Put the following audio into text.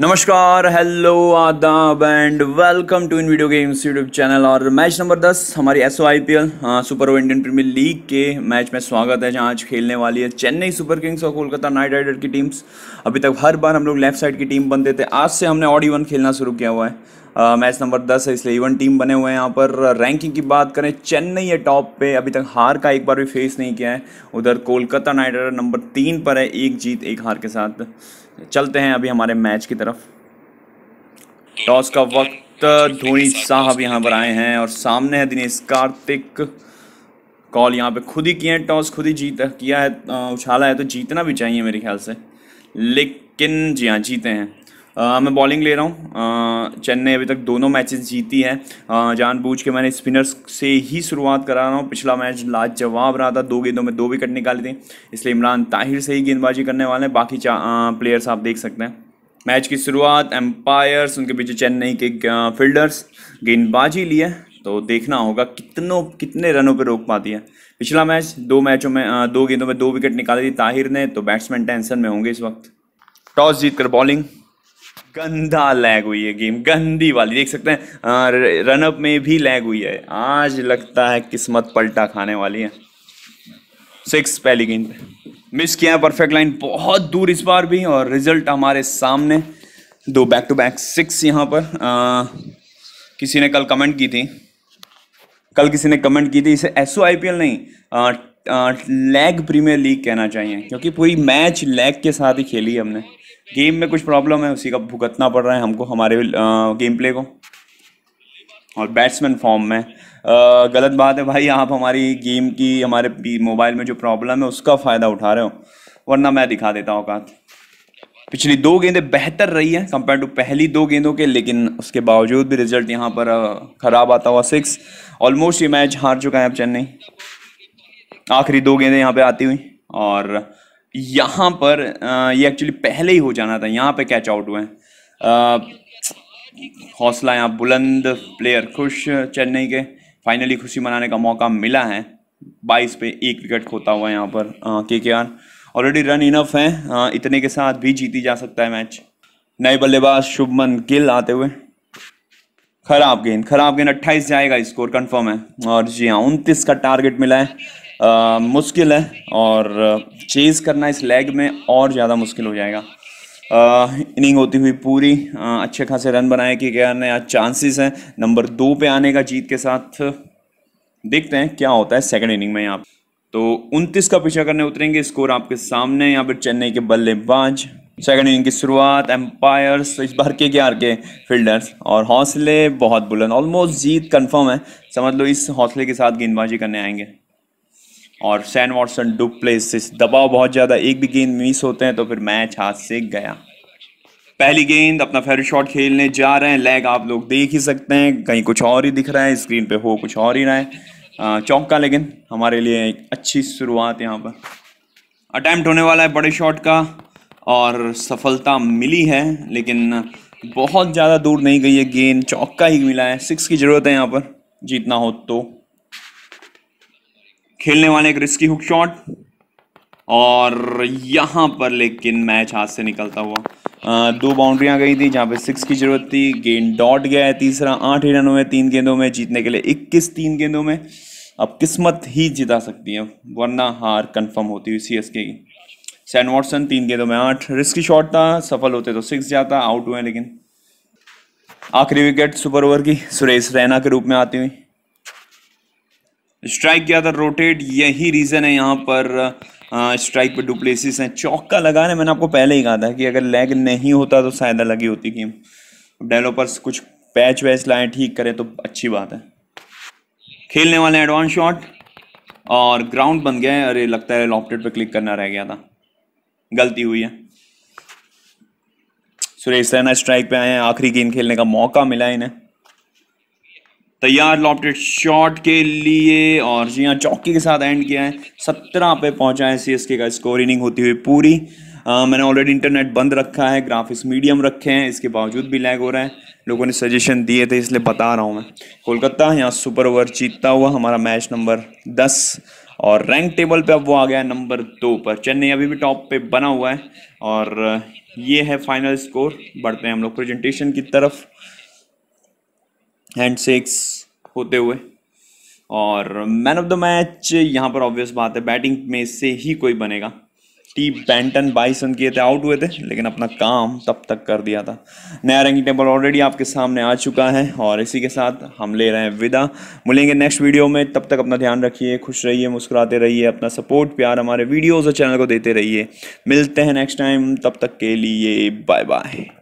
नमस्कार हेलो आदाब and welcome to in video games YouTube channel और मैच नंबर 10 हमारी S O I P L super Indian premier league के match में स्वागत है जहाँ आज खेलने वाली है चेन्नई सुपर किंग्स और कोलकाता नाइट राइडर की टीम्स अभी तक हर बार हम लोग लेफ़्ट साइड की टीम बनते थे, आज से हमने ऑडी वन खेलना शुरू किया हुआ है। मैच नंबर दस है, इसलिए इवन टीम बने हुए हैं यहाँ पर। रैंकिंग की बात करें, चेन्नई है टॉप पे, अभी तक हार का एक बार भी फेस नहीं किया है। उधर कोलकाता नाइट राइडर नंबर तीन पर है, एक जीत, एक हार के साथ। चलते हैं अभी हमारे मैच की तरफ़। टॉस का वक्त धोनी साहब यहाँ पर आए हैं और सामने है दिनेश कार्तिक। कॉल यहाँ पे खुद ही किए हैं टॉस खुद ही जीत किया है उछाला है तो जीतना भी चाहिए मेरे ख्याल से। लेकिन जी हाँ जीते हैं। आ, मैं बॉलिंग ले रहा हूँ। चेन्नई अभी तक दोनों मैचेस जीती है। जानबूझ के मैंने स्पिनर्स से ही शुरुआत करा रहा हूँ। पिछला मैच लाजवाब रहा था दो गेंदों में दो विकेट निकाली थी। इसलिए इमरान ताहिर से ही गेंदबाजी करने वाले हैं। बाकी प्लेयर्स आप देख सकते हैं। मैच की शुरुआत एम्पायर्स उनके पीछे चेन्नई के फील्डर्स गेंदबाजी लिए तो देखना होगा कितनों कितने रनों पर रोक पाती है। पिछला मैच दो मैचों में दो गेंदों में दो विकेट निकाली थी ताहिर ने। तो बैट्समैन टेंशन में होंगे इस वक्त। टॉस जीत कर बॉलिंग गंदा लैग हुई है गेम गंदी वाली देख सकते हैं रनअप में भी लैग हुई है। आज लगता है किस्मत पलटा खाने वाली है। सिक्स पहली गेंद पे। मिस किया है परफेक्ट लाइन बहुत दूर इस बार भी और रिज़ल्ट हमारे सामने। दो बैक टू बैक सिक्स यहाँ पर। आ, किसी ने कल कमेंट की थी। कल किसी ने कमेंट की थी इसे एस ओ आई पी नहीं लैग प्रीमियर लीग कहना चाहिए क्योंकि पूरी मैच लैग के साथ ही खेली है हमने। गेम में कुछ प्रॉब्लम है उसी का भुगतना पड़ रहा है हमको हमारे गेम प्ले को। और बैट्समैन फॉर्म में। आ, गलत बात है भाई आप हमारी गेम की हमारे मोबाइल में जो प्रॉब्लम है उसका फ़ायदा उठा रहे हो वरना मैं दिखा देता हूँ औकात। पिछली दो गेंदें बेहतर रही हैं कंपेयर टू पहली दो गेंदों के लेकिन उसके बावजूद भी रिज़ल्ट यहाँ पर ख़राब आता हुआ सिक्स ऑलमोस्ट ये मैच हार चुका है अब चेन्नई। आखिरी दो गेंदें यहाँ पे आती हुई और यहाँ पर ये एक्चुअली पहले ही हो जाना था, यहाँ पे कैच आउट हुए हैं। हौसला यहाँ बुलंद प्लेयर खुश चेन्नई के फाइनली खुशी मनाने का मौका मिला है। बाईस पे एक विकेट खोता हुआ है यहाँ पर K K R already run enough है इतने के साथ भी जीती जा सकता है मैच नए बल्लेबाज शुभमन गिल आते हुए। खराब गेंद खराब गेंद, अट्ठाईस जाएगा स्कोर कंफर्म है। और जी हाँ उनतीस का टारगेट मिला है। आ, मुश्किल है और चेज करना इस लेग में और ज़्यादा मुश्किल हो जाएगा। इनिंग होती हुई पूरी आ, अच्छे खासे रन बनाए कि क्या ने आज चांसेस हैं। नंबर दो पे आने का जीत के साथ देखते हैं क्या होता है सेकंड इनिंग में यहाँ। तो उनतीस का पीछा करने उतरेंगे स्कोर आपके सामने यहाँ पर चेन्नई के बल्लेबाज। सेकंड इनिंग की शुरुआत एम्पायर्स इस बार के क्या के फील्डर्स और हौसले बहुत बुलंद ऑलमोस्ट जीत कंफर्म है। समझ लो इस हौसले के साथ गेंदबाजी करने आएँगे। और सैन वॉटसन डुप प्लेस दबाव बहुत ज़्यादा, एक भी गेंद मिस होते हैं तो फिर मैच हाथ से गया। पहली गेंद, अपना फेयर शॉट खेलने जा रहे हैं, लेग आप लोग देख ही सकते हैं, कहीं कुछ और ही दिख रहा है, स्क्रीन पे हो कुछ और ही रहा है। चौका लेकिन हमारे लिए एक अच्छी शुरुआत यहाँ पर। अटैम्प्ट होने वाला है बड़े शॉट का, और सफलता मिली है, लेकिन बहुत ज़्यादा दूर नहीं गई है गेंद, चौका ही मिला है, सिक्स की ज़रूरत है यहाँ पर, जीतना हो तो। खेलने वाले एक रिस्की हुक शॉट और यहाँ पर लेकिन मैच हाथ से निकलता हुआ। आ, दो बाउंड्रियाँ गई थी जहाँ पे सिक्स की ज़रूरत थी गेंद डॉट गया है तीसरा आठ ही रनों में तीन गेंदों में जीतने के लिए इक्कीस तीन गेंदों में। अब किस्मत ही जिता सकती है वरना हार कंफर्म होती हुई सी एस के की। सैन वॉटसन तीन गेंदों में आठ। रिस्की शॉट था सफल होते तो सिक्स जाता आउट हुए लेकिन। आखिरी विकेट सुपर ओवर की सुरेश रैना के रूप में आती हुई। स्ट्राइक किया था रोटेट, यही रीज़न है यहाँ पर स्ट्राइक पर डुप्लेसिस हैं। चौका लगाने, मैंने आपको पहले ही कहा था कि अगर लेग नहीं होता तो शायद अलग ही होती गेम। डेवलपर्स कुछ पैच वैच लाए, ठीक करें तो अच्छी बात है। खेलने वाले एडवांस शॉट और ग्राउंड बन गया है। अरे, लगता है लॉपटेड पे क्लिक करना रह गया था। गलती हुई है। सुरेश रैना स्ट्राइक पे आए हैं। आखिरी गेंद खेलने का मौका मिला इन्हें। तैयार लॉपटेड शॉट के लिए और जी हाँ चौकी के साथ एंड किया है। सत्रह पे पहुँचा है सी एस के का। स्कोर इनिंग होती हुई पूरी। आ, मैंने ऑलरेडी इंटरनेट बंद रखा है ग्राफिक्स मीडियम रखे हैं इसके बावजूद भी लैग हो रहा है। लोगों ने सजेशन दिए थे इसलिए बता रहा हूँ मैं। कोलकाता यहाँ सुपर ओवर जीतता हुआ हमारा मैच नंबर दस। और रैंक टेबल पे अब वो आ गया नंबर दो पर। चेन्नई अभी भी टॉप पे बना हुआ है। और ये है फाइनल स्कोर बढ़ते हैं हम लोग प्रेजेंटेशन की तरफ़। हैंड शेक्स होते हुए। और मैन ऑफ़ द मैच, यहाँ पर ऑब्वियस बात है, बैटिंग में से ही कोई बनेगा। टी बैंटन बाईस रन किए थे आउट हुए थे, लेकिन अपना काम तब तक कर दिया था। नया रैंकिंग टेबल ऑलरेडी आपके सामने आ चुका है, और इसी के साथ हम ले रहे हैं विदा। मिलेंगे नेक्स्ट वीडियो में, तब तक अपना ध्यान रखिए, खुश रहिए, मुस्कुराते रहिए, अपना सपोर्ट प्यार हमारे वीडियोज़ और चैनल को देते रहिए। मिलते हैं नेक्स्ट टाइम तब तक के लिए बाय बाय